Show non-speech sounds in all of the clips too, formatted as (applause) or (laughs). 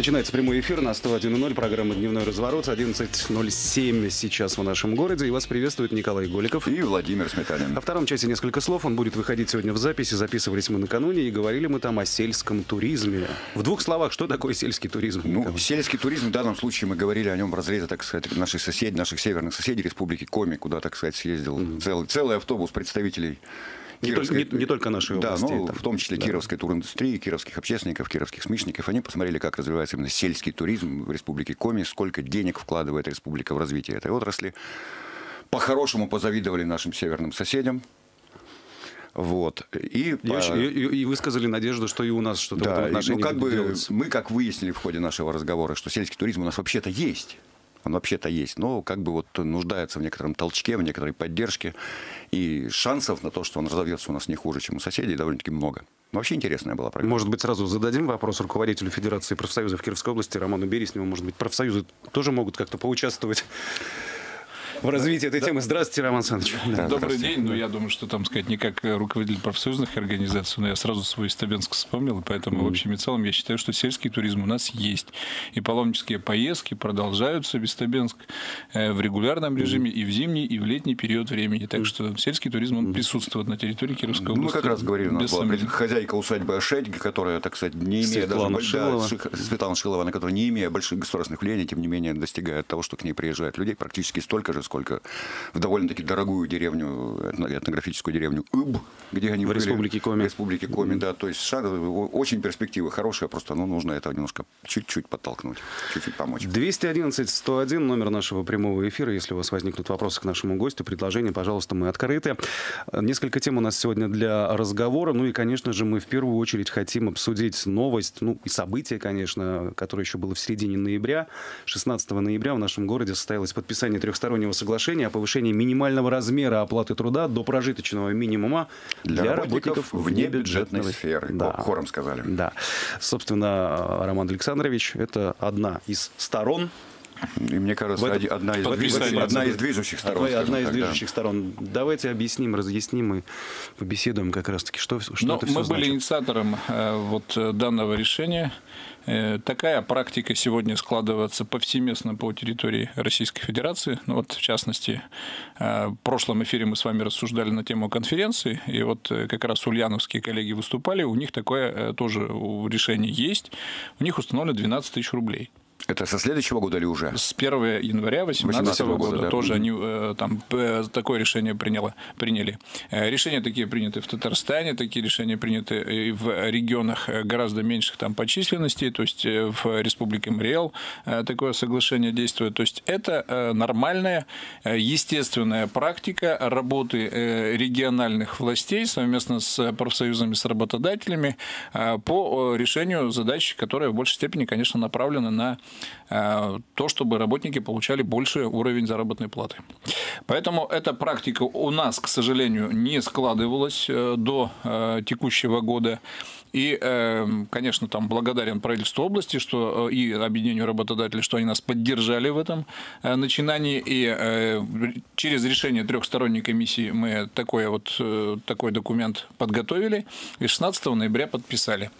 Начинается прямой эфир на 101.0, программа «Дневной разворот», 11.07 сейчас в нашем городе. И вас приветствует Николай Голиков. И Владимир Сметанин. О втором части несколько слов. Он будет выходить сегодня в записи. Записывались мы накануне и говорили мы там о сельском туризме. В двух словах, что такое сельский туризм? Ну, Николай? сельский туризм, в данном случае мы говорили о нем в разрезе, так сказать, наших соседей, наших северных соседей Республики Коми, куда, так сказать, съездил целый, целый автобус представителей Не только- не- не только нашей да, области, ну, там. в том числе Да. кировской туриндустрии, кировских общественников, кировских смешников. Они посмотрели, как развивается именно сельский туризм в Республике Коми, сколько денег вкладывает республика в развитие этой отрасли. По-хорошему позавидовали нашим северным соседям. Вот. И, И, по- и- и- высказали надежду, что и у нас что-то в этом да, и, отношении ну, как бы делаться. мы как выяснили в ходе нашего разговора, что сельский туризм у нас вообще-то есть. Он вообще-то есть, но как бы вот нуждается в некотором толчке, в некоторой поддержке. И шансов на то, что он разовьется у нас не хуже, чем у соседей, довольно-таки много. Но вообще интересная была программа. Может быть, сразу зададим вопрос руководителю Федерации профсоюзов Кировской области Роману Бересневу. Может быть, профсоюзы тоже могут как-то поучаствовать в развитии этой темы. Здравствуйте, Роман Александрович. Да. Добрый день. Ну, я думаю, что там сказать не как э, руководитель профсоюзных организаций, но я сразу свой Стабенск вспомнил, и поэтому в общем и целом я считаю, что сельский туризм у нас есть. И паломнические поездки продолжаются в Стабенск в регулярном режиме и в зимний, и в летний период времени. Так что сельский туризм он присутствует на территории Кировской Ну, мы области. как раз говорили, у нас была сомнений. хозяйка усадьбы Ошедь, которая, так сказать, не имея Светлана даже... Шилова. Да, Светлана Шилова, она, которая не имея больших государственных влияний, тем не менее достигает того, что к ней приезжает людей практически столько же, сколько в довольно-таки дорогую деревню, этно- этнографическую деревню Иб, где они В были. Республике Коми. В Республике Коми, да. То есть очень перспективы хорошие, просто ну, нужно это немножко чуть-чуть подтолкнуть, чуть-чуть помочь. 211-101, номер нашего прямого эфира. Если у вас возникнут вопросы к нашему гостю, предложения, пожалуйста, мы открыты. Несколько тем у нас сегодня для разговора. Ну и, конечно же, мы в первую очередь хотим обсудить новость, ну и событие, конечно, которое еще было в середине ноября. 16 ноября в нашем городе состоялось подписание трехстороннего соглашения о повышении минимального размера оплаты труда до прожиточного минимума Для, работников вне бюджетной сферы. Да. Хором сказали. Да. Собственно, Роман Александрович, это одна из сторон И мне кажется, В одна из, подписании движ- одна из движущих сторон. Одна, одна из так, да. движущих сторон. Давайте объясним, разъясним и побеседуем как раз-таки, что, что Но это мы все были значит. инициатором э, вот э, данного решения. Э, Такая практика сегодня складывается повсеместно по территории Российской Федерации. Ну, вот, в частности, в прошлом эфире мы с вами рассуждали на тему конференции, и вот как раз ульяновские коллеги выступали, у них такое тоже решение есть. У них установлено 12 тысяч рублей. Это со следующего года или уже? С 1 января 2018 18 года, года, да. тоже они э, там э, такое решение приняло, приняли. Э, Решения такие приняты в Татарстане, такие решения приняты и в регионах гораздо меньших там по численности, то есть в Республике Мариэл такое соглашение действует. То есть это нормальная, естественная практика работы региональных властей совместно с профсоюзами, с работодателями по решению задач, которые в большей степени, конечно, направлены на то, чтобы работники получали больший уровень заработной платы. Поэтому эта практика у нас, к сожалению, не складывалась э, до э, текущего года. И, э, конечно, там благодарен правительству области что, э, и объединению работодателей, что они нас поддержали в этом э, начинании. И э, через решение трехсторонней комиссии мы такой, вот, такой документ подготовили и 16 ноября подписали.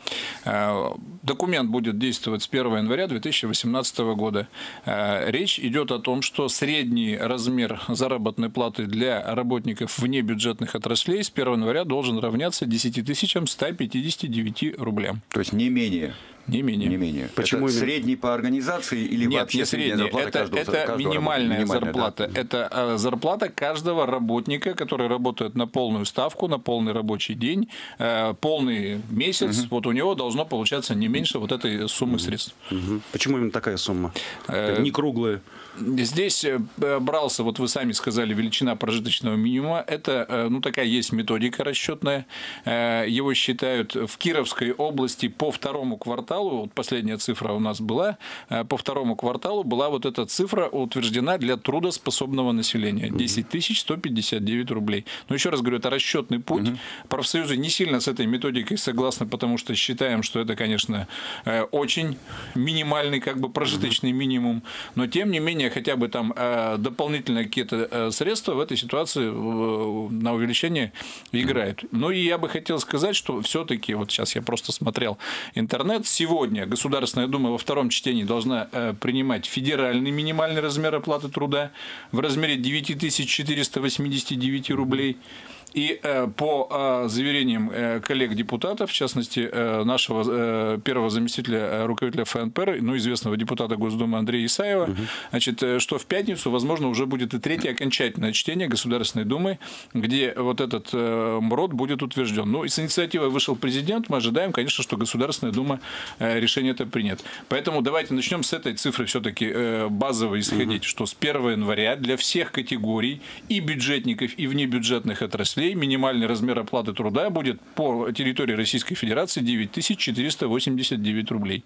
Документ будет действовать с 1 января 2018 года. Речь идет о том, что средний размер заработной платы для работников вне бюджетных отраслей с 1 января должен равняться 10 159 рублям. То есть не менее. Не менее. Не менее. Почему это именно? средний по организации или Нет, вообще не средняя средняя. зарплата Это, каждого, это каждого минимальная? Минимальная, зарплата. да. Это э, зарплата каждого работника, который работает на полную ставку, на полный рабочий день, э, полный месяц. Вот у него должно получаться не меньше вот этой суммы средств. Мгм. Почему именно такая сумма? Э, не круглая. Здесь э, брался, вот вы сами сказали, величина прожиточного минимума. Это, э, ну, такая есть методика расчетная. Э, Его считают в Кировской области по второму кварталу, вот последняя цифра у нас была, по второму кварталу была вот эта цифра утверждена для трудоспособного населения. 10 159 рублей. Но еще раз говорю, это расчетный путь. Профсоюзы не сильно с этой методикой согласны, потому что считаем, что это, конечно, очень минимальный как бы прожиточный минимум. Но тем не менее, хотя бы там э, дополнительные какие-то э, средства в этой ситуации э, на увеличение играют. Ну и я бы хотел сказать, что все-таки, вот сейчас я просто смотрел интернет, сегодня Государственная Дума во втором чтении должна принимать федеральный минимальный размер оплаты труда в размере 9489 рублей. И э, по э, заверениям э, коллег-депутатов, в частности, нашего первого заместителя руководителя ФНПР, ну, известного депутата Госдумы Андрея Исаева, угу. значит, что в пятницу, возможно, уже будет и третье окончательное чтение Государственной Думы, где вот этот МРОД будет утвержден. Ну, и с инициативой вышел президент, мы ожидаем, конечно, что Государственная Дума решение это принят. Поэтому давайте начнем с этой цифры все-таки базово исходить, угу. что с 1 января для всех категорий и бюджетников, и внебюджетных отраслей отраслей минимальный размер оплаты труда будет по территории Российской Федерации 9489 рублей.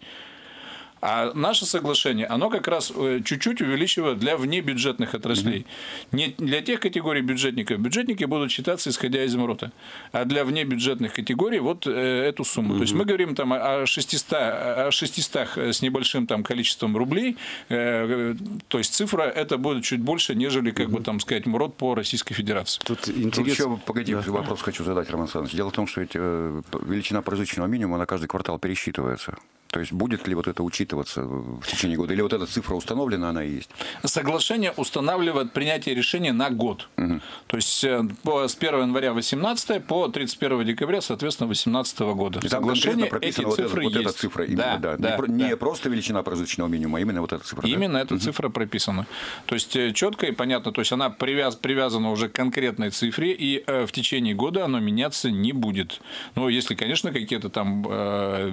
А наше соглашение, оно как раз э, чуть-чуть увеличивает для внебюджетных отраслей. Не для тех категорий бюджетников. Бюджетники будут считаться исходя из МРОТа. А для внебюджетных категорий вот э, эту сумму. То есть мы говорим там о 600, о 600 с небольшим там количеством рублей. Э, то есть цифра это будет чуть больше, нежели, как бы там сказать, МРОТ по Российской Федерации. Тут интерес... еще, погоди, да. вопрос хочу задать, Роман Александрович. Дело в том, что ведь величина прожиточного минимума на каждый квартал пересчитывается. То есть будет ли вот это учитываться в течение года? Или вот эта цифра установлена, она и есть? Соглашение устанавливает принятие решения на год. Угу. То есть э, по, с 1 января 18 по 31 декабря, соответственно, 18 года. И Соглашение эти вот цифры это, вот есть. эта цифра именно, да, да. да, не, да. не просто величина прожиточного минимума, а именно вот эта цифра. Именно да? эта угу. цифра прописана. То есть э, четко и понятно, то есть она привяз, привязана уже к конкретной цифре, и э, в течение года оно меняться не будет. Ну, если, конечно, какие-то там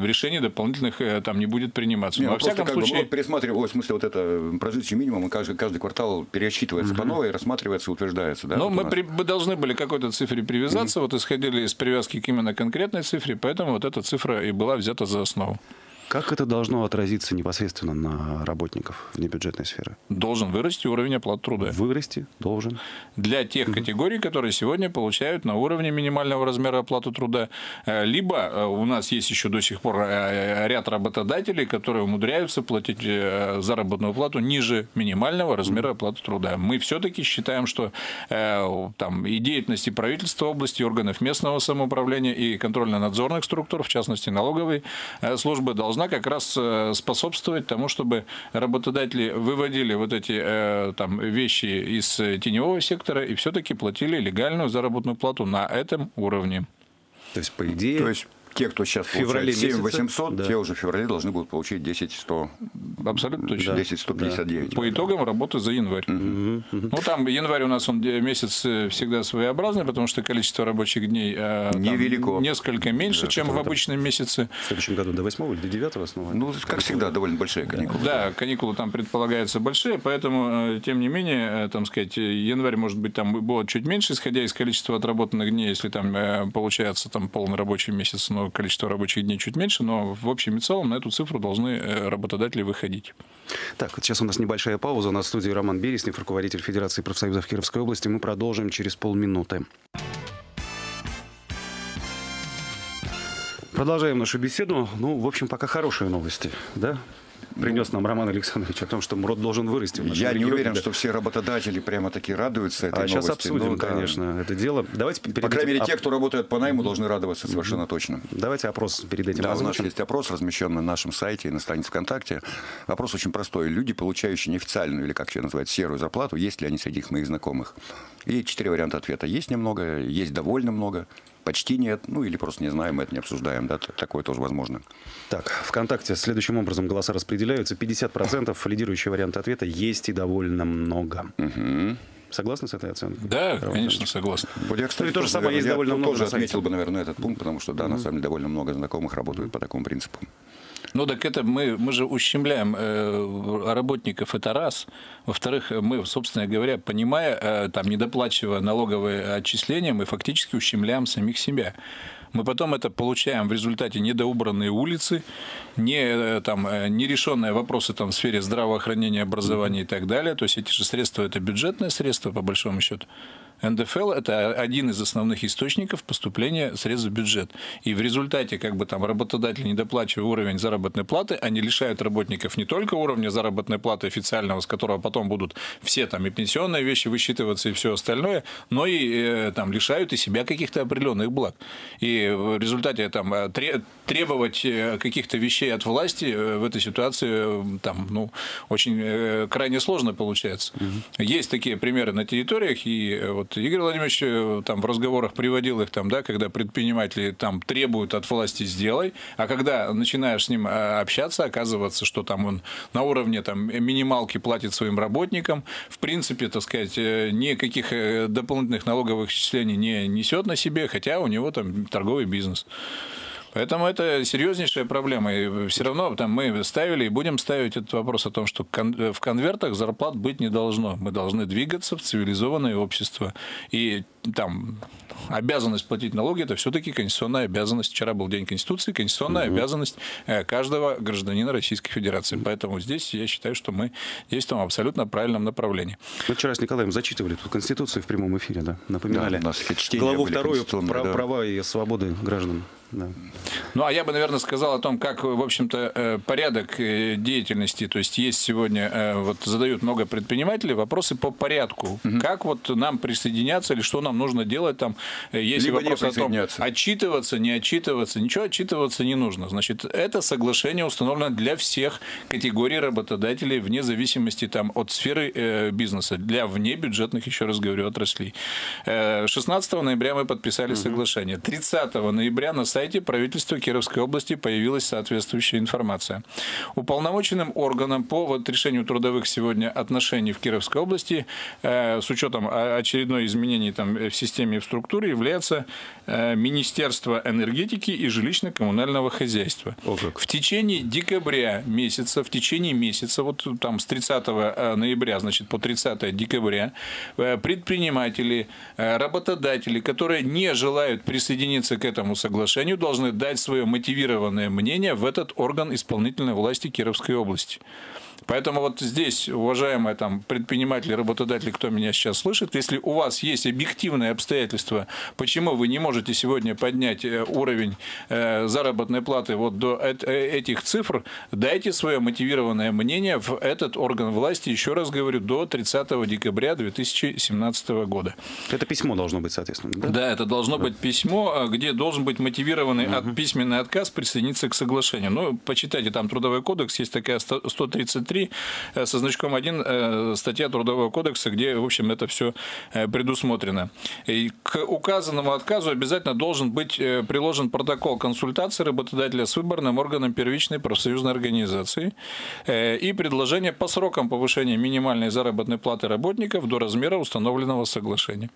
решения дополнительных там не будет приниматься. Не, Но, ну, во всяком как случае... бы, пересматривать, в смысле, вот это прожиточный минимум, каждый, каждый квартал пересчитывается угу. по новой, рассматривается, утверждается. Да, Но вот мы, при, мы должны были к какой-то цифре привязаться, угу. вот исходили из привязки к именно конкретной цифре, поэтому вот эта цифра и была взята за основу. Как это должно отразиться непосредственно на работников внебюджетной сферы? Должен вырасти уровень оплаты труда. Вырасти должен. Для тех угу. категорий, которые сегодня получают на уровне минимального размера оплаты труда. Э, либо э, у нас есть еще до сих пор э, ряд работодателей, которые умудряются платить заработную плату ниже минимального размера оплаты труда. Мы все-таки считаем, что там, и деятельности правительства области, органов местного самоуправления и контрольно-надзорных структур, в частности налоговой службы, должна должна как раз э, способствовать тому, чтобы работодатели выводили вот эти э, там, вещи из теневого сектора и все-таки платили легальную заработную плату на этом уровне. То есть, по идее... То есть, те, кто сейчас в феврале получает 7 800, да. те уже в феврале должны будут получить 10 100. Абсолютно точно. 10 159. Да. По итогам работы за январь. Угу. Ну, там январь у нас он месяц э, всегда своеобразный, потому что количество рабочих дней э, Невелико. несколько меньше, да, чем в обычном там, месяце. В следующем году до 8 или до 9 основания? Ну, как всегда, довольно большие каникулы. Да, каникулы там предполагаются большие, поэтому, э, тем не менее, там сказать, январь, может быть, там будет чуть меньше, исходя из количества отработанных дней, если там получается там полный рабочий месяц, но количество рабочих дней чуть меньше, но в общем и целом на эту цифру должны э, работодатели выходить. Так, вот сейчас у нас небольшая пауза. У нас в студии Роман Береснев, руководитель Федерации профсоюзов Кировской области. Мы продолжим через полминуты. Продолжаем нашу беседу. Ну, в общем, пока хорошие новости, да? Принес нам Роман Александрович о том, что МРОД должен вырасти. Я не уверен, что все работодатели прямо таки радуются этой а новости. Сейчас обсудим, ну, конечно, да. это дело. Давайте перед По крайней мере, те, кто работает по найму, должны радоваться совершенно точно. Давайте опрос перед этим Да, у нас есть опрос, размещен на нашем сайте и на странице ВКонтакте. Вопрос очень простой. Люди, получающие неофициальную, или как ее называют, серую зарплату, есть ли они среди их моих знакомых? И четыре варианта ответа. Есть немного, есть довольно много, почти нет, ну или просто не знаем, мы это не обсуждаем, да, такое тоже возможно. Так, ВКонтакте следующим образом голоса распределяются. 50% (laughs) лидирующий вариант ответа есть и довольно много. Угу. Согласны с этой оценкой? Да, Роман конечно, согласен. Вот я, кстати, ну, то же самое есть довольно много. тоже отметил бы, наверное, этот пункт, потому что, да, угу. на самом деле, довольно много знакомых работают по такому принципу. Ну так это мы, мы же ущемляем э, работников, это раз. Во-вторых, мы, собственно говоря, понимая, э, там, недоплачивая налоговые отчисления, мы фактически ущемляем самих себя. Мы потом это получаем в результате недоубранные улицы, не, э, там, э, нерешенные вопросы там, в сфере здравоохранения, образования и так далее. То есть эти же средства – это бюджетные средства, по большому счету. НДФЛ – это один из основных источников поступления средств в бюджет. И в результате, как бы там работодатели, не доплачивая уровень заработной платы, они лишают работников не только уровня заработной платы официального, с которого потом будут все там и пенсионные вещи высчитываться и все остальное, но и э, там лишают и себя каких-то определенных благ. И в результате там э, требовать э, каких-то вещей от власти в этой ситуации там, ну, очень крайне сложно получается. Угу. Есть такие примеры на территориях, и вот Игорь Владимирович э, там в разговорах приводил их там, да, когда предприниматели там требуют от власти сделай, а когда начинаешь с ним э, общаться, оказывается, что там он на уровне там минималки платит своим работникам, в принципе, так сказать, э, никаких дополнительных налоговых числений не несет на себе, хотя у него там торговый бизнес. Поэтому это серьезнейшая проблема. И все равно там мы ставили и будем ставить этот вопрос о том, что в конвертах зарплат быть не должно. Мы должны двигаться в цивилизованное общество. И там обязанность платить налоги – это все-таки конституционная обязанность. Вчера был День Конституции, конституционная угу. обязанность э, каждого гражданина Российской Федерации. Поэтому здесь я считаю, что мы действуем в абсолютно правильном направлении. Мы вчера с Николаем зачитывали тут Конституцию в прямом эфире, да, напоминали. Да, у нас главу вторую про да. права и свободы граждан. Да. Ну, а я бы, наверное, сказал о том, как, в общем-то, э, порядок э, деятельности, то есть есть сегодня, э, вот задают много предпринимателей вопросы по порядку. Угу. Как вот нам присоединяться или что нам нужно делать там, есть Либо вопрос о том, отчитываться, не отчитываться, ничего отчитываться не нужно. Значит, это соглашение установлено для всех категорий работодателей вне зависимости там от сферы бизнеса, для внебюджетных, еще раз говорю, отраслей. 16 ноября мы подписали угу. соглашение. 30 ноября на сайте сайте правительства Кировской области появилась соответствующая информация. Уполномоченным органом по вот решению трудовых сегодня отношений в Кировской области э, с учетом очередной изменений там, в системе и в структуре является э, Министерство энергетики и жилищно-коммунального хозяйства. О, как. В течение декабря месяца, в течение месяца, вот там с 30 э, ноября, значит, по 30 декабря, э, предприниматели, э, работодатели, которые не желают присоединиться к этому соглашению, они должны дать свое мотивированное мнение в этот орган исполнительной власти Кировской области. Поэтому вот здесь, уважаемые там, предприниматели, работодатели, кто меня сейчас слышит, если у вас есть объективные обстоятельства, почему вы не можете сегодня поднять э, уровень э, заработной платы вот до э, этих цифр, дайте свое мотивированное мнение в этот орган власти, еще раз говорю, до 30 декабря 2017 года. Это письмо должно быть, соответственно. Да, да это должно да. быть письмо, где должен быть мотивированный угу. от, письменный отказ присоединиться к соглашению. Ну, почитайте, там Трудовой кодекс, есть такая 133 3 э, со значком 1 э, статья Трудового кодекса, где, в общем, это все э, предусмотрено. И к указанному отказу обязательно должен быть приложен протокол консультации работодателя с выборным органом первичной профсоюзной организации и предложение по срокам повышения минимальной заработной платы работников до размера установленного соглашения.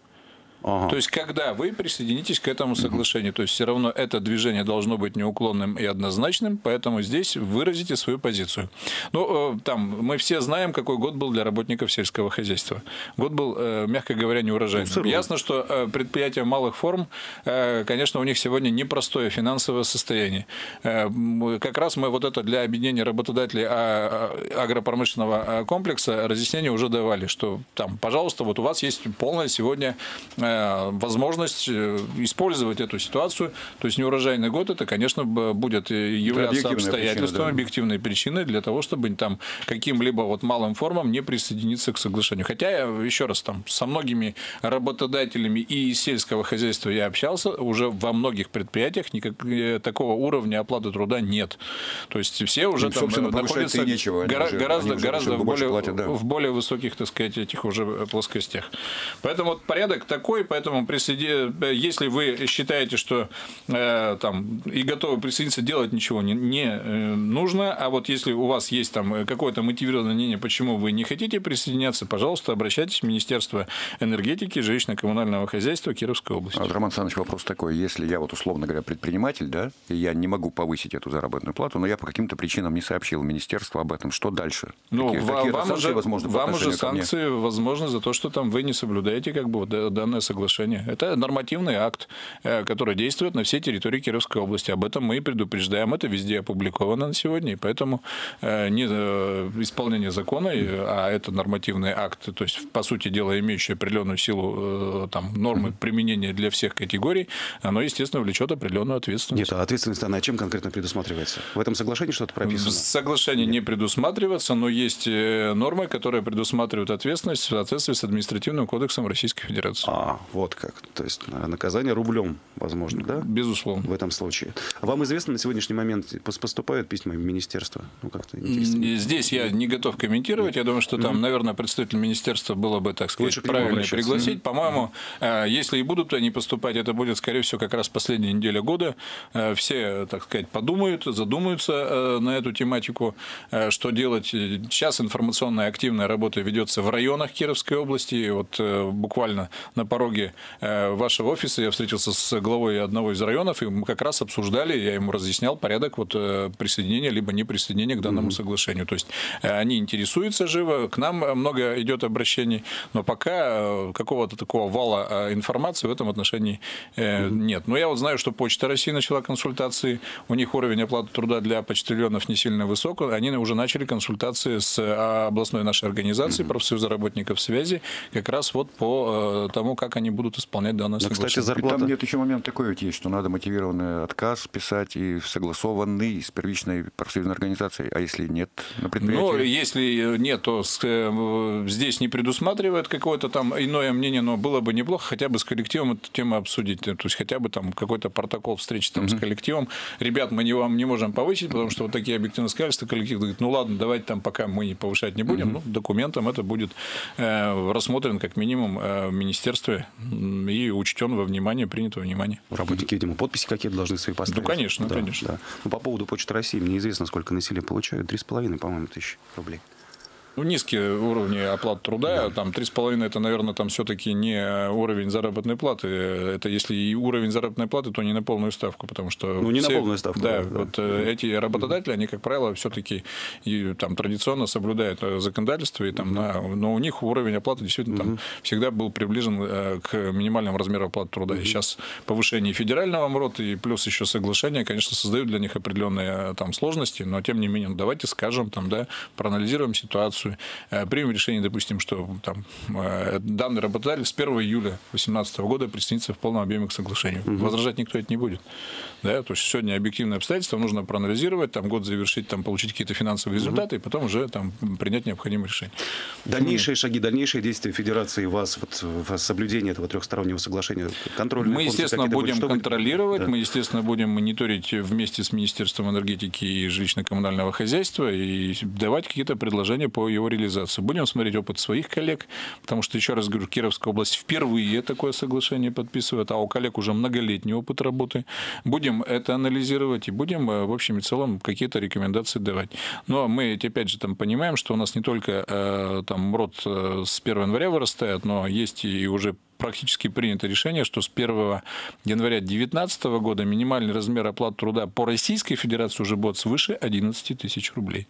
Ага. То есть, когда вы присоединитесь к этому соглашению, то есть все равно это движение должно быть неуклонным и однозначным, поэтому здесь выразите свою позицию. Ну, э, там, мы все знаем, какой год был для работников сельского хозяйства. Год был, э, мягко говоря, неурожайным. Ну, Ясно, что э, предприятия малых форм, конечно, у них сегодня непростое финансовое состояние. Как раз мы вот это для объединения работодателей а, а, агропромышленного комплекса разъяснение уже давали, что там, пожалуйста, вот у вас есть полная сегодня возможность э, использовать эту ситуацию. То есть неурожайный год это, конечно, будет являться обстоятельством, причина, да. объективной причиной для того, чтобы там каким-либо вот малым формам не присоединиться к соглашению. Хотя я еще раз там со многими работодателями и из сельского хозяйства я общался, уже во многих предприятиях никак, э, такого уровня оплаты труда нет. То есть все уже ну, там находятся нечего, гора, уже, гораздо, гораздо в, более, платят, да. в более высоких, так сказать, этих уже плоскостях. Поэтому вот порядок такой, поэтому присоеди... если вы считаете, что э, там и готовы присоединиться, делать ничего не, не э, нужно, а вот если у вас есть там какое-то мотивированное мнение, почему вы не хотите присоединяться, пожалуйста, обращайтесь в Министерство энергетики, жилищно-коммунального хозяйства Кировской области. А, Роман Александрович, вопрос такой. Если я вот, условно говоря, предприниматель, да, и я не могу повысить эту заработную плату, но я по каким-то причинам не сообщил министерству об этом, что дальше? Ну, какие, вам, какие вам уже, возможно, вам уже санкции возможно за то, что там вы не соблюдаете как бы данное соглашение. Это нормативный акт, который действует на всей территории Кировской области. Об этом мы и предупреждаем. Это везде опубликовано на сегодня, и поэтому не исполнение закона, а это нормативный акт, то есть, по сути дела, имеющий определенную силу там, нормы применения для всех категорий, оно, естественно, влечет определенную ответственность. Нет, а ответственность она чем конкретно предусматривается? В этом соглашении что-то прописано? Соглашение не предусматривается, но есть э, нормы, которые предусматривают ответственность в соответствии с административным кодексом Российской Федерации. А, вот как. То есть наказание рублем, возможно, да? Безусловно. В этом случае. Вам известно на сегодняшний момент поступают письма в министерство? Ну, как-то Здесь я не готов комментировать. Я думаю, что там, наверное, представитель министерства было бы, так сказать, Лучше правильно пригласить. По-моему, mm-hmm. если и будут они поступать, это будет, скорее всего, как раз последняя неделя года. Э, все, так сказать, подумают, задумаются э, на эту тематику, э, что делать. Сейчас информационная активная работа ведется в районах Кировской области. Вот буквально на пороге вашего офиса я встретился с главой одного из районов, и мы как раз обсуждали, я ему разъяснял порядок вот присоединения либо не присоединения к данному mm-hmm. соглашению. То есть они интересуются живо, к нам много идет обращений, но пока какого-то такого вала информации в этом отношении mm-hmm. нет. Но я вот знаю, что Почта России начала консультации, у них уровень оплаты труда для почтальонов не сильно высок, они уже начали консультации с областной нашей организацией, mm-hmm. профсоюза работников связи, как раз вот по э, тому, как они будут исполнять данное Но, соглашение. Кстати, зарплата... И там нет еще момент такой вот есть, что надо мотивированный отказ писать и согласованный с первичной профсоюзной организацией, а если нет на предприятии? Ну, если нет, то э, здесь не предусматривает какое-то там иное мнение, но было бы неплохо хотя бы с коллективом эту тему обсудить, то есть хотя бы там какой-то протокол встречи там, mm-hmm. с коллективом. Ребят, мы не, вам не можем повысить, потому что вот такие объективные обстоятельства, коллектив говорит, ну ладно, давайте там пока мы не повышать не будем, mm-hmm. ну, документом это будет э, рассмотрен как минимум э, в министерстве и учтен во внимание, принято во внимание. Работники, видимо, подписи какие-то должны свои поставить. Ну, конечно, да, конечно. Да. Ну, по поводу Почты России, мне известно, сколько населения получают. Три с половиной, по-моему, тысяч рублей. Ну, низкие уровни оплаты труда, да. там 3,5 это, наверное, там все-таки не уровень заработной платы. Это если и уровень заработной платы, то не на полную ставку, потому что... Ну, не все, на полную ставку. Да, да, вот да. эти работодатели, они, как правило, все-таки там традиционно соблюдают э, законодательство, и там на, но у них уровень оплаты действительно там всегда был приближен э, к минимальному размеру оплаты труда. И сейчас повышение федерального МРОТ и плюс еще соглашение, конечно, создают для них определенные э, там сложности, но тем не менее, давайте скажем, там, да, проанализируем ситуацию, ситуацию, э, примем решение, допустим, что там, э, данный работодатель с 1 июля 2018 года присоединится в полном объеме к соглашению. Угу. Возражать никто это не будет. Да? То есть сегодня объективные обстоятельства нужно проанализировать, там год завершить, там, получить какие-то финансовые результаты, угу. и потом уже там, принять необходимые решения. Дальнейшие шаги, дальнейшие действия Федерации вас вот, в соблюдении этого трехстороннего соглашения, контроль Мы, естественно, будем будет, контролировать, да. мы, естественно, будем мониторить вместе с Министерством энергетики и жилищно-коммунального хозяйства и давать какие-то предложения по его реализации. Будем смотреть опыт своих коллег, потому что, еще раз говорю, Кировская область впервые такое соглашение подписывает, а у коллег уже многолетний опыт работы. Будем это анализировать и будем, э, в общем и целом, какие-то рекомендации давать. Но мы, опять же, там понимаем, что у нас не только э, там МРОД э, с 1 января вырастает, но есть и уже практически принято решение, что с 1 января 2019 года минимальный размер оплаты труда по Российской Федерации уже будет свыше 11 тысяч рублей.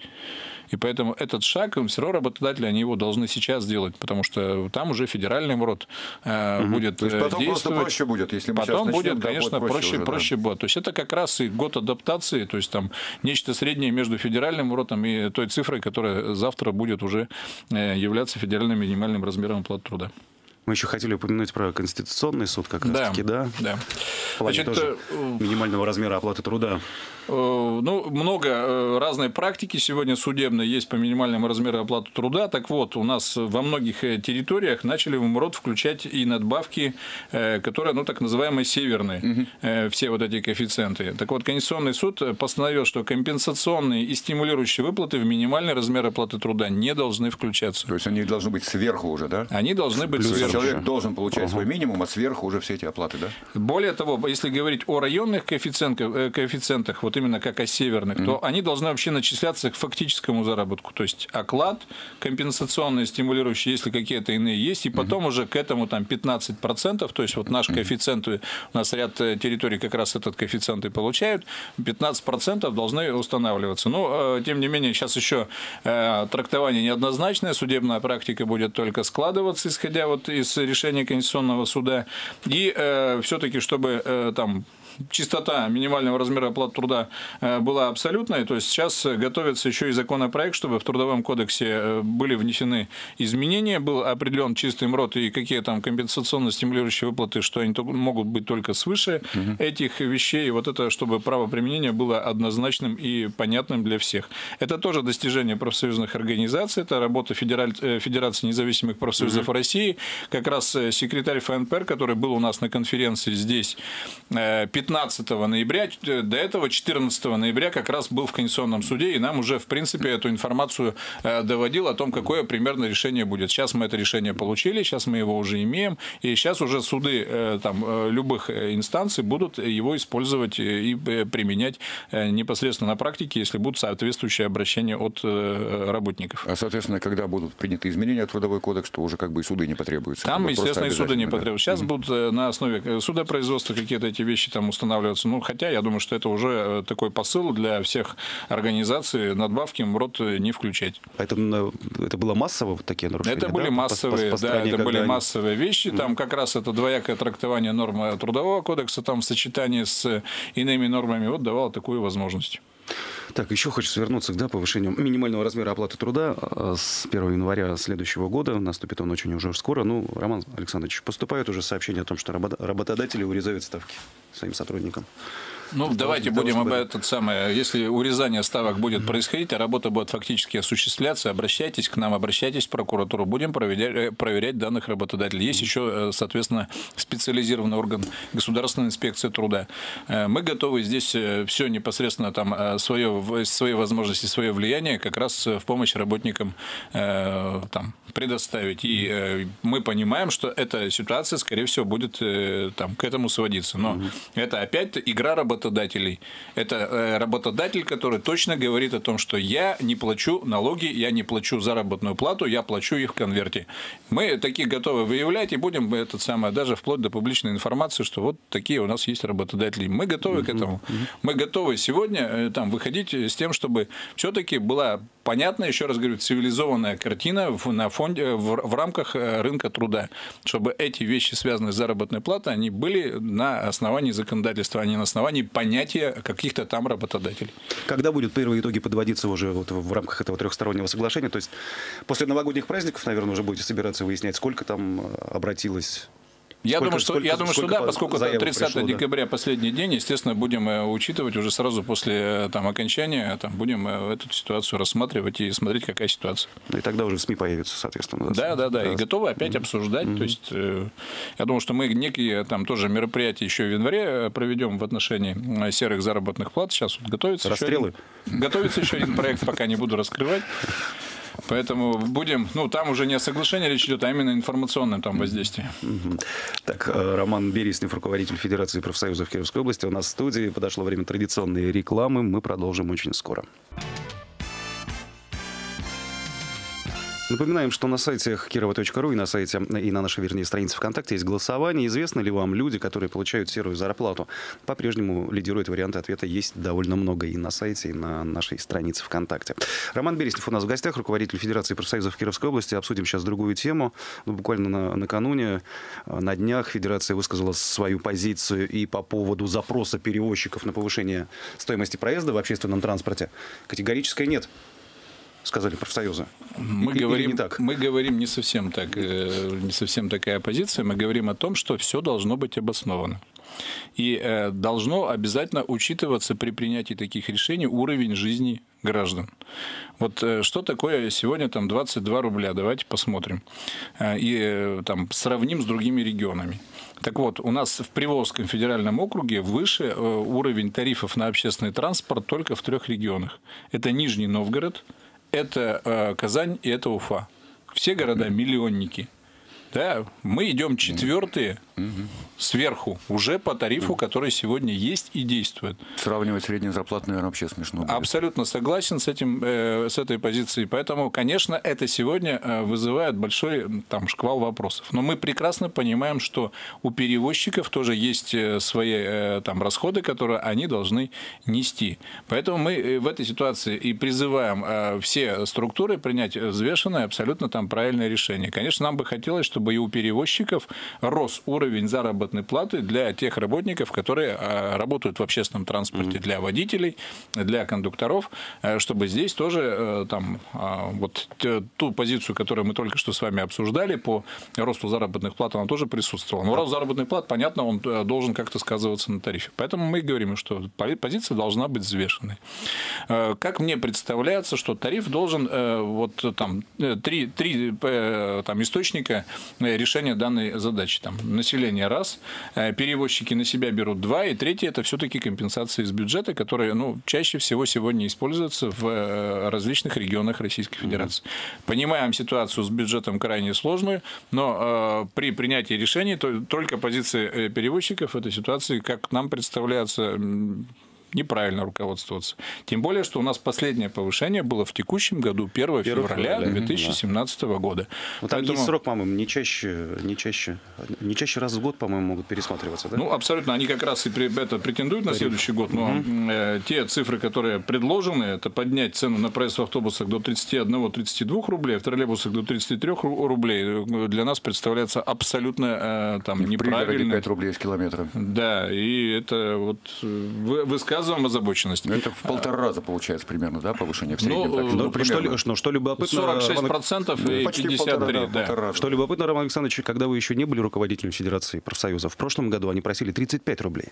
И поэтому этот шаг, все равно работодатели, они его должны сейчас сделать, потому что там уже федеральный МРОД э, угу. будет То есть потом действовать. просто проще будет, если мы Потом начнем, будет, конечно, будет проще, проще, проще да. будет. То есть это как раз и год адаптации, то есть там нечто среднее между федеральным МРОДом и той цифрой, которая завтра будет уже э, являться федеральным минимальным размером оплаты труда. Мы еще хотели упомянуть про Конституционный суд, как раз таки, да? Да. В плане Значит, тоже э, минимального размера оплаты труда. Э, ну, много э, разной практики сегодня судебной есть по минимальному размеру оплаты труда. Так вот, у нас во многих территориях начали в МРОД включать и надбавки, которые, ну, так называемые северные, угу. все вот эти коэффициенты. Так вот, Конституционный суд постановил, что компенсационные и стимулирующие выплаты в минимальный размер оплаты труда не должны включаться. То есть они должны быть сверху уже, да? Они должны быть сверху человек должен получать свой минимум, а сверху уже все эти оплаты, да? Более того, если говорить о районных коэффициентах, э, коэффициентах вот именно как о северных, mm-hmm. то они должны вообще начисляться к фактическому заработку. То есть оклад, компенсационные, стимулирующие, если какие-то иные есть, и потом mm-hmm. уже к этому там 15%, то есть вот наш коэффициент, у нас ряд э, территорий как раз этот коэффициент и получают, 15% должны устанавливаться. Но, э, тем не менее, сейчас еще трактование неоднозначное, судебная практика будет только складываться, исходя вот из без решения Конституционного суда. И э, все-таки, чтобы э, там чистота минимального размера оплаты труда э, была абсолютной, то есть сейчас готовится еще и законопроект, чтобы в Трудовом кодексе э, были внесены изменения, был определен чистый МРОД и какие там компенсационно-стимулирующие выплаты, что они могут быть только свыше угу. этих вещей. Вот это, чтобы право применения было однозначным и понятным для всех. Это тоже достижение профсоюзных организаций, это работа Федераль... Э, Федерации независимых профсоюзов угу. России. Как раз секретарь ФНПР, который был у нас на конференции здесь 15 ноября, до этого 14 ноября как раз был в Конституционном суде, и нам уже, в принципе, эту информацию э, доводил о том, какое примерно решение будет. Сейчас мы это решение получили, сейчас мы его уже имеем, и сейчас уже суды э, там, э, любых инстанций будут его использовать и применять непосредственно на практике, если будут соответствующие обращения от работников. А, соответственно, когда будут приняты изменения в Трудовой кодекс, то уже как бы и суды не потребуются. Там, естественно, и суды не потребуются. Сейчас да. будут на основе судопроизводства какие-то эти вещи там устанавливаться. Ну, хотя я думаю, что это уже э, такой посыл для всех организаций надбавки МРОД не включать. Это, это было массово такие нарушения? Это были да? массовые, по, по, по да, это были они... массовые вещи. Там mm. как раз это двоякое трактование нормы Трудового кодекса, там в сочетании с иными нормами вот давало такую возможность. Так, еще хочется вернуться к да, повышению минимального размера оплаты труда а, с 1 января следующего года. Наступит он очень уже скоро. Ну, Роман Александрович, поступают уже сообщения о том, что работодатели урезают ставки своим сотрудникам. Ну, давайте того, будем об этот самое. Если урезание ставок будет происходить, а работа будет фактически осуществляться, обращайтесь к нам, обращайтесь в прокуратуру, будем проверять, э, проверять данных работодателей. Есть еще, э, соответственно, специализированный орган Государственной инспекции труда. Э, мы готовы здесь все непосредственно там свое, свои возможности, свое влияние как раз в помощь работникам там, предоставить. И мы понимаем, что эта ситуация, скорее всего, будет там, к этому сводиться. Но это опять игра работодателей работодателей. Это э, работодатель, который точно говорит о том, что я не плачу налоги, я не плачу заработную плату, я плачу их в конверте. Мы такие готовы выявлять и будем этот самое, даже вплоть до публичной информации, что вот такие у нас есть работодатели. Мы готовы к этому. Мы готовы сегодня э, там, выходить с тем, чтобы все-таки была понятная, еще раз говорю, цивилизованная картина на фонде, в, в рамках э, рынка труда, чтобы эти вещи, связанные с заработной платой, они были на основании законодательства, а не на основании понятия каких-то там работодателей. Когда будут первые итоги подводиться уже вот в рамках этого трехстороннего соглашения? То есть после новогодних праздников, наверное, уже будете собираться выяснять, сколько там э, обратилось я сколько, думаю, что, сколько, я думаю, что да, поскольку 30 пришло, декабря да. последний день, естественно, будем э, учитывать уже сразу после э, там, окончания, там, будем эту ситуацию рассматривать и смотреть, какая ситуация. И тогда уже СМИ появятся, соответственно. Да, да, да, да. и готовы опять mm-hmm. обсуждать. Mm-hmm. То есть, я думаю, что мы некие там тоже мероприятия еще в январе проведем в отношении серых заработных плат. Сейчас вот готовится Расстрелы? Еще один, готовится еще один проект, пока не буду раскрывать. Поэтому будем, ну, там уже не о соглашении речь идет, а именно информационном там воздействии. Так, э, Роман Береснев, руководитель Федерации профсоюзов Кировской области, у нас в студии. Подошло время традиционной рекламы. Мы продолжим очень скоро. Напоминаем, что на сайте кирова.ру и на сайте и на нашей, вернее, странице ВКонтакте есть голосование. Известны ли вам люди, которые получают серую зарплату? По-прежнему лидирует варианты ответа есть довольно много и на сайте, и на нашей странице ВКонтакте. Роман Берестев у нас в гостях, руководитель Федерации профсоюзов Кировской области. Обсудим сейчас другую тему. Ну, буквально на, накануне, э, на днях Федерация высказала свою позицию и по поводу запроса перевозчиков на повышение стоимости проезда в общественном транспорте. Категорическое нет сказали профсоюзы. Мы, и, говорим, не так? мы говорим не совсем так, э, не совсем такая позиция. Мы говорим о том, что все должно быть обосновано. И э, должно обязательно учитываться при принятии таких решений уровень жизни граждан. Вот э, что такое сегодня там 22 рубля? Давайте посмотрим. И там сравним с другими регионами. Так вот, у нас в Приволжском федеральном округе выше уровень тарифов на общественный транспорт только в трех регионах. Это Нижний Новгород, это э, Казань и это Уфа. Все города миллионники. Да, мы идем четвертые сверху, уже по тарифу, который сегодня есть и действует. Сравнивать среднюю зарплату, наверное, вообще смешно. Будет. Абсолютно согласен с, этим, э, с этой позицией. Поэтому, конечно, это сегодня э, вызывает большой там, шквал вопросов. Но мы прекрасно понимаем, что у перевозчиков тоже есть э, свои там, расходы, которые они должны нести. Поэтому мы в этой ситуации и призываем все структуры принять взвешенное, абсолютно там правильное решение. Конечно, нам бы хотелось, чтобы и у перевозчиков рос уровень заработной платы для тех работников, которые работают в общественном транспорте, для водителей, для кондукторов, э, чтобы здесь тоже э, там а, вот ту позицию, которую мы только что с вами обсуждали по росту заработных плат, она тоже присутствовала. Но рост заработных плат, понятно, он э, должен как-то сказываться на тарифе. Поэтому мы говорим, что позиция должна быть взвешенной. Как мне представляется, что тариф должен вот там три, три там, источника решения данной задачи. Там, население раз, перевозчики на себя берут два, и третье – это все-таки компенсации из бюджета, которые ну, чаще всего сегодня используются в э, различных регионах Российской Федерации. Mm-hmm. Понимаем ситуацию с бюджетом крайне сложную, но э, при принятии решений то, только позиция э, перевозчиков этой ситуации, как нам представляется, неправильно руководствоваться. Тем более, что у нас последнее повышение было в текущем году, 1, 1 февраля 2017 да. года. Ну, там Поэтому... есть срок, по-моему, не чаще, не, чаще, не чаще раз в год, по-моему, могут пересматриваться. Да? Ну, абсолютно. Они как раз и при, это претендуют на следующий год, но угу. э, те цифры, которые предложены, это поднять цену на проезд в автобусах до 31-32 рублей, а в троллейбусах до 33 рублей, э, для нас представляется абсолютно э, там, неправильно. 5 рублей с километра. Да, и это вот э, высказывание высказываем озабоченность. Это в полтора раза получается примерно, да, повышение в среднем? Ну, ну, ну что, ли, что, любопытно... 46% процентов ну, и 53, да. Что любопытно, Роман Александрович, когда вы еще не были руководителем Федерации профсоюзов, в прошлом году они просили 35 рублей.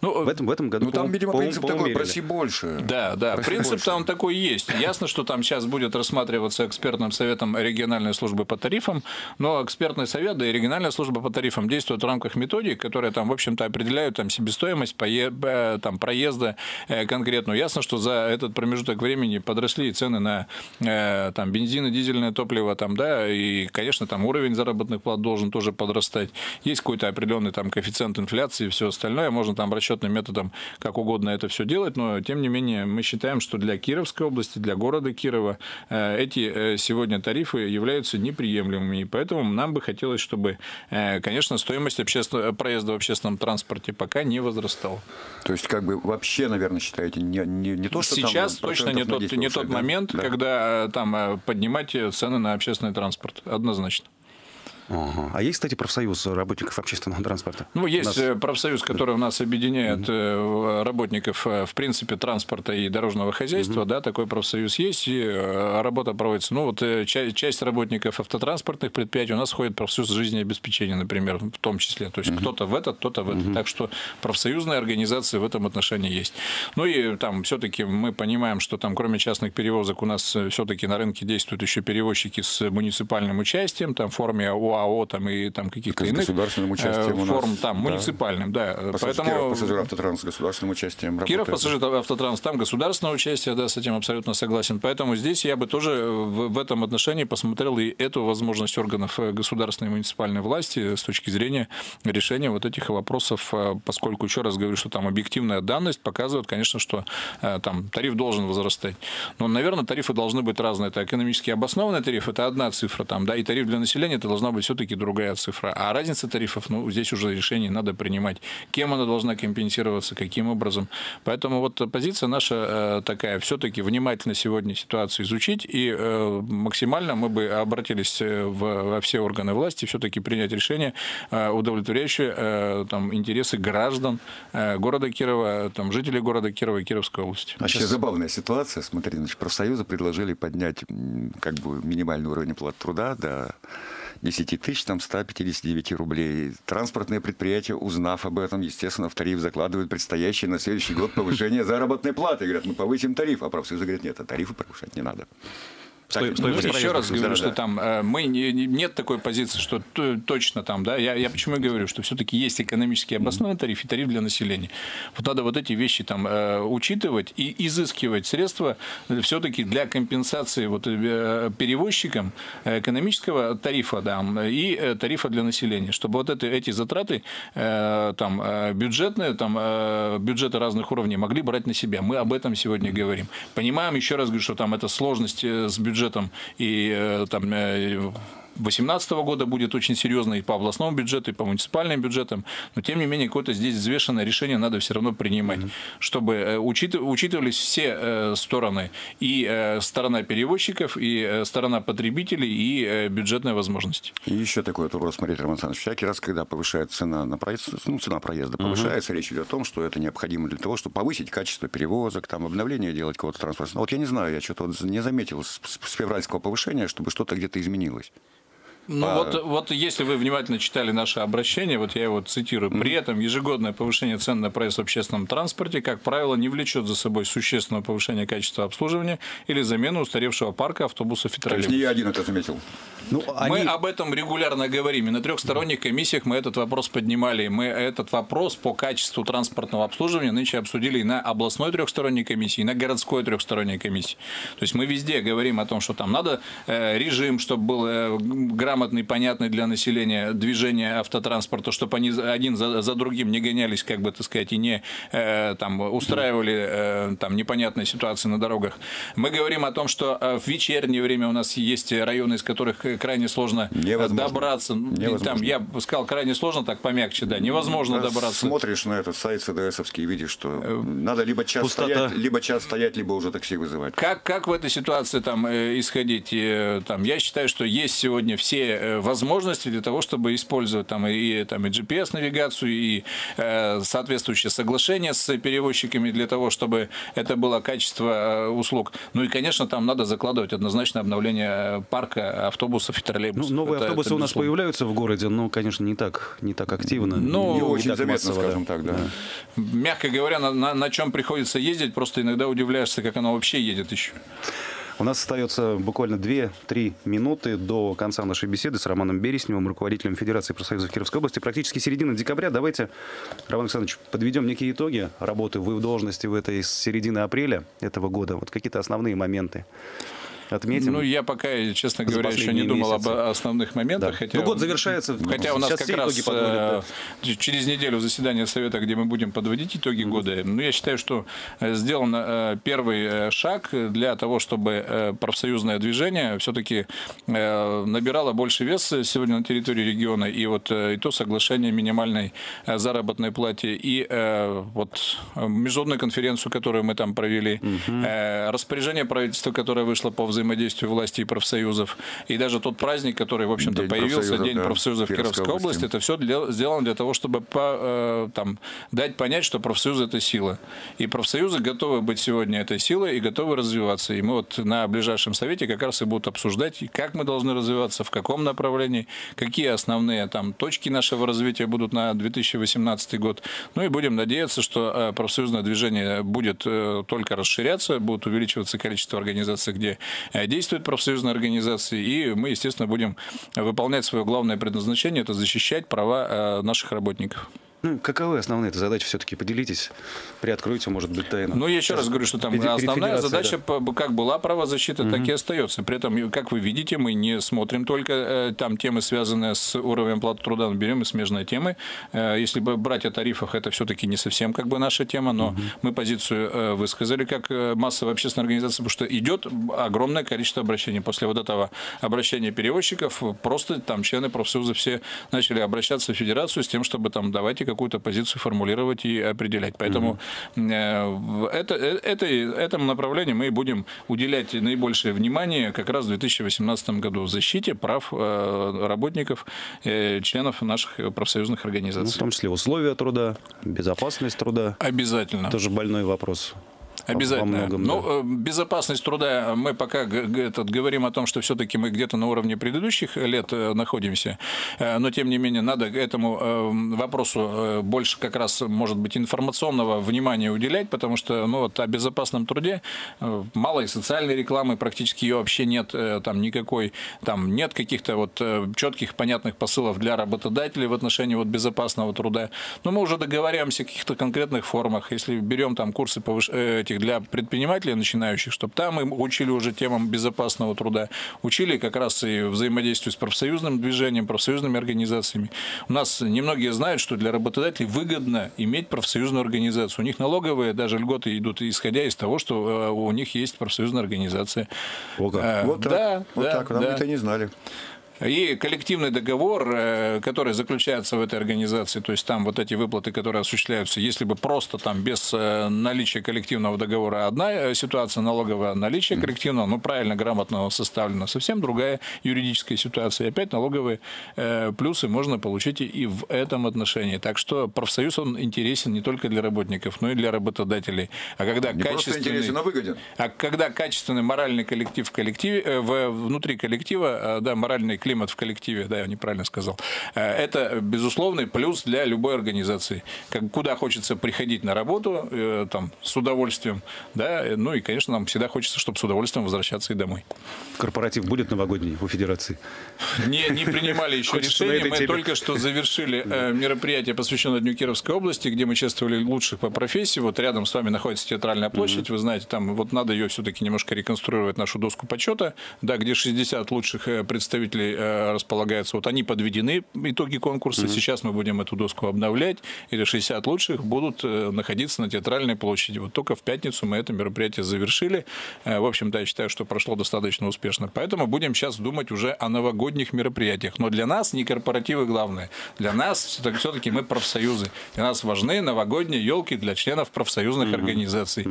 Ну, в этом, в этом году, ну, там, видимо, принцип такой, проси больше. Да, да, проси принцип там такой есть. Ясно, что там сейчас будет рассматриваться экспертным советом региональной службы по тарифам, но экспертный совет, да и региональная служба по тарифам действуют в рамках методик, которые там, в общем-то, определяют там себестоимость пое... там, проезда э, конкретную. Ясно, что за этот промежуток времени подросли цены на э, там, бензин и дизельное топливо, там, да, и, конечно, там уровень заработных плат должен тоже подрастать. Есть какой-то определенный там коэффициент инфляции и все остальное, можно там расчетным методом как угодно это все делать, но тем не менее мы считаем, что для Кировской области, для города Кирова э, эти э, сегодня тарифы являются неприемлемыми. И поэтому нам бы хотелось, чтобы, э, конечно, стоимость общественного, проезда в общественном транспорте пока не возрастала. То есть, как бы вообще, наверное, считаете, не, не, не то, что Сейчас точно не тот, не тот да? момент, да. когда там поднимать цены на общественный транспорт. Однозначно. Ага. А есть, кстати, профсоюз работников общественного транспорта? Ну, есть нас... Э, профсоюз, который у нас объединяет mm-hmm. работников, в принципе, транспорта и дорожного хозяйства. Mm-hmm. Да, такой профсоюз есть, и работа проводится. Ну, вот часть, часть работников автотранспортных предприятий у нас входит в профсоюз жизнеобеспечения, например, в том числе. То есть, mm-hmm. кто-то в этот, кто-то в этот. Mm-hmm. Так что профсоюзные организации в этом отношении есть. Ну, и там все-таки мы понимаем, что там, кроме частных перевозок, у нас все-таки на рынке действуют еще перевозчики с муниципальным участием, там, в форме ОАО ОАО там, и там каких-то иных государственным участием э, форм, там, да. муниципальным, да. Пассажир, Поэтому... Киров Пассажир Автотранс с государственным участием Киров Пассажир Автотранс, там государственное участие, да, с этим абсолютно согласен. Поэтому здесь я бы тоже в, в этом отношении посмотрел и эту возможность органов э, государственной и муниципальной власти с точки зрения решения вот этих вопросов, э, поскольку, еще раз говорю, что там объективная данность показывает, конечно, что там тариф должен возрастать. Но, наверное, тарифы должны быть разные. Это экономически обоснованный тариф, это одна цифра, там, да, и тариф для населения это должна быть все-таки другая цифра. А разница тарифов, ну, здесь уже решение надо принимать. Кем она должна компенсироваться, каким образом. Поэтому вот позиция наша э, такая, все-таки внимательно сегодня ситуацию изучить и э, максимально мы бы обратились э, во все органы власти, все-таки принять решение, удовлетворяющее там, интересы граждан города Кирова, там, жителей города Кирова и Кировской области. Вообще Сейчас... забавная ситуация. Смотри, значит, профсоюзы предложили поднять как бы минимальный уровень оплаты труда до 10 тысяч, там 159 рублей. Транспортные предприятия, узнав об этом, естественно, в тариф закладывают предстоящее на следующий год повышение заработной платы. Говорят, мы повысим тариф, а профсоюзы говорят, нет, а тарифы повышать не надо. Сто- стоимость Ну, еще раз говорю, да, что да. там э, мы не- не- нет такой позиции, что точно там, да. Я, я почему и говорю, что все-таки есть экономический обоснованный тариф и тариф для населения. Вот надо вот эти вещи там э, учитывать и изыскивать средства все-таки для компенсации вот э, перевозчикам э, экономического тарифа, да, и э, тарифа для населения, чтобы вот это, эти затраты э, там э, бюджетные, там э, бюджеты разных уровней могли брать на себя. Мы об этом сегодня говорим. Понимаем, еще раз говорю, что там это сложность э, с бюджетом и э, там э, 2018 года будет очень серьезно и по областному бюджету, и по муниципальным бюджетам. Но, тем не менее, какое-то здесь взвешенное решение надо все равно принимать, чтобы э, учит- учитывались все э, стороны. И э, сторона перевозчиков, и сторона потребителей, и бюджетные возможности. И еще такой вопрос, смотрите, Роман Александрович. Всякий раз, когда повышается цена на проезд, ну, цена проезда повышается, речь идет о том, что это необходимо для того, чтобы повысить качество перевозок, там, обновление делать какого-то транспорта. Ну, Вот я не знаю, я что-то вот не заметил с февральского повышения, чтобы что-то где-то изменилось. Ну А- вот, вот если вы внимательно читали наше обращение, вот я его цитирую, при этом ежегодное повышение цен на проезд в общественном транспорте, как правило, не влечет за собой существенного повышения качества обслуживания или замену устаревшего парка автобусов и То есть троллейбусов. не я один это заметил. Ну, Мы они- об этом регулярно говорим. И на трехсторонних комиссиях мы этот вопрос поднимали. Мы этот вопрос по качеству транспортного обслуживания нынче обсудили и на областной трехсторонней комиссии, и на городской трехсторонней комиссии. То есть мы везде говорим о том, что там надо э, режим, чтобы был э, грамотный, понятный для населения движение автотранспорта, чтобы они один за, за другим не гонялись, как бы так сказать, и не э, там, устраивали э, там, непонятные ситуации на дорогах. Мы говорим о том, что э, в вечернее время у нас есть районы, из которых э, крайне сложно э, Невозможно. добраться. Невозможно. Там, я сказал, крайне сложно, так помягче, да, невозможно Раз добраться. Смотришь на этот сайт ЦДСовский и видишь, что надо либо час, пустота. стоять, либо час стоять, либо уже такси вызывать. Как, как в этой ситуации там, исходить? Там, я считаю, что есть сегодня все э, возможности для того, чтобы использовать там, и, там, и GPS-навигацию, и э, соответствующее соглашение с перевозчиками для того, чтобы это было качество э, услуг. Ну и, конечно, там надо закладывать однозначно обновление э, парка автобусов и Ну, троллейбусов. новые Это- автобусы это у нас безусловно. появляются в городе, но, конечно, не так, не так активно. Ну, Не Ну, очень так заметно, массово, скажем так, да. Мягко говоря, на, на, чем приходится ездить, просто иногда удивляешься, как оно вообще едет еще. У нас остается буквально 2-3 минуты до конца нашей беседы с Романом Бересневым, руководителем Федерации профсоюзов Кировской области. Практически середина декабря. Давайте, Роман Александрович, подведем некие итоги работы. Вы в должности в этой с середины апреля этого года. Вот какие-то основные моменты отметим. Ну, я пока, честно За говоря, еще не думал месяцы. об основных моментах. Да. Хотя, Ну, год завершается. Хотя у нас как раз подводят, э, через неделю заседание Совета, где мы будем подводить итоги года. Ну, я считаю, что э, сделан э, первый шаг для того, чтобы профсоюзное движение все-таки набирало больше вес сегодня на территории региона. И вот и то соглашение минимальной заработной плате, и вот международную конференцию, которую мы там провели, э, распоряжение правительства, которое вышло по взаимодействию власти и профсоюзов, и даже тот праздник, который, в общем-то, День появился, профсоюзов, День да, профсоюзов Кировской Кировской области, области. это все для- сделано для того, чтобы по- э, там, дать понять, что профсоюз – это сила. И профсоюзы готовы быть сегодня этой силой и готовы развиваться. И мы вот на ближайшем совете как раз и будут обсуждать, как мы должны развиваться, в каком направлении, какие основные там, точки нашего развития будут на 2018 год. Ну и будем надеяться, что э, профсоюзное движение будет э, только расширяться, будет увеличиваться количество организаций, где действуют профсоюзные организации, и мы, естественно, будем выполнять свое главное предназначение – это защищать права э, наших работников. Ну, каковы основные это задачи? Все-таки поделитесь, приоткройте, может быть, тайну. Ну, я еще раз говорю, что там перед- основная задача, да. как была правозащита, так и остается. При этом, как вы видите, мы не смотрим только э, там темы, связанные с уровнем платы труда, мы берем и смежные темы. Э, Если бы брать о тарифах, это все-таки не совсем как бы наша тема, но мы позицию э, высказали как э, массовая общественная организация, потому что идет огромное количество обращений. После вот этого обращения перевозчиков просто там члены профсоюза все начали обращаться в федерацию с тем, чтобы там давайте какую-то позицию формулировать и определять. Поэтому в это, э, это, этому направлению мы будем уделять наибольшее внимание как раз в 2018 году в защите прав э, работников, членов наших профсоюзных Ну, в организаций. том числе условия труда, безопасность труда. Обязательно. Тоже больной вопрос. Обязательно. Во многом, ну, да. э, безопасность труда, мы пока этот, говорим о том, что все-таки мы где-то на уровне предыдущих лет э, находимся, Э, но тем не менее надо этому вопросу больше как раз, может быть, информационного внимания уделять, потому что ну, вот, о безопасном труде мало и социальной рекламы, практически ее вообще нет там никакой, там нет каких-то вот четких, понятных посылов для работодателей в отношении вот безопасного труда. Но мы уже договариваемся о каких-то конкретных формах. Если берем там курсы повыш- э, этих для предпринимателей начинающих, чтобы там им учили уже темам безопасного труда, учили как раз и взаимодействию с профсоюзным движением, профсоюзными организациями. У нас немногие знают, что для работодателей выгодно иметь профсоюзную организацию. У них налоговые даже льготы идут исходя из того, что э, у них есть профсоюзная организация. О как. Э, Вот так. Да, вот да, так. Да. это не знали. И коллективный договор, э, который заключается в этой организации, то есть там вот эти выплаты, которые осуществляются, если бы просто там без э, наличия коллективного договора одна э, ситуация налоговая, наличие коллективного, ну правильно, грамотно составлено, совсем другая юридическая ситуация. И опять налоговые плюсы можно получить и в этом отношении. Так что профсоюз, он интересен не только для работников, но и для работодателей. А когда Не качественный... интересен, а выгоден. А когда качественный моральный коллектив в коллективе, внутри коллектива, да, моральный климат в коллективе, да, я неправильно сказал, э, это безусловный плюс для любой организации. Как, куда хочется приходить на работу, э, там, с удовольствием, да, э, ну и, конечно, нам всегда хочется, чтобы с удовольствием возвращаться и домой. Корпоратив будет новогодний у Федерации? Не, не принимали (laughs) еще этой Мы теме. только что завершили э, мероприятие, посвященное Дню Кировской области, где мы чествовали лучших по профессии. Вот рядом с вами находится театральная площадь. Вы знаете, там вот надо ее все-таки немножко реконструировать, нашу доску почета, да, где 60 лучших представителей э, располагаются. Вот они подведены, итоги конкурса. Сейчас мы будем эту доску обновлять. И 60 лучших будут э, находиться на театральной площади. Вот только в пятницу мы это мероприятие завершили. Э, В общем-то, я считаю, что прошло достаточно успешно. Поэтому будем сейчас думать уже о новогодних мероприятиях. Но для нас не корпоративы главное. Для нас все-таки мы профсоюзы. Для нас важны новогодние елки для членов профсоюзных организаций.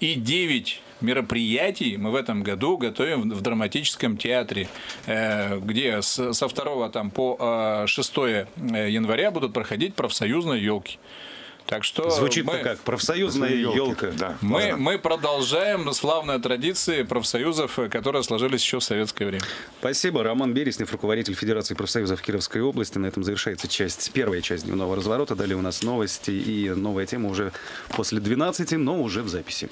И 9 мероприятий мы в этом году готовим в драматическом театре, э, где со 2 там, по э, 6 января будут проходить профсоюзные елки. Так что Звучит-то мы- как профсоюзная Елки. елка. Да. мы, ладно. мы продолжаем славные традиции профсоюзов, э, которые сложились еще в советское время. Спасибо. Роман Береснев, руководитель Федерации профсоюзов Кировской области. На этом завершается часть, первая часть дневного разворота. Далее у нас новости и новая тема уже после 12, но уже в записи.